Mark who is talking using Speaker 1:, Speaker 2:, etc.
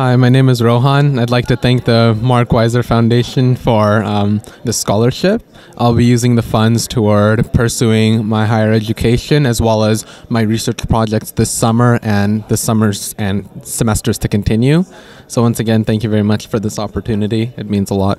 Speaker 1: Hi, my name is Rohan. I'd like to thank the Mark Weiser Foundation for um, the scholarship. I'll be using the funds toward pursuing my higher education as well as my research projects this summer and the summers and semesters to continue. So, once again, thank you very much for this opportunity. It means a lot.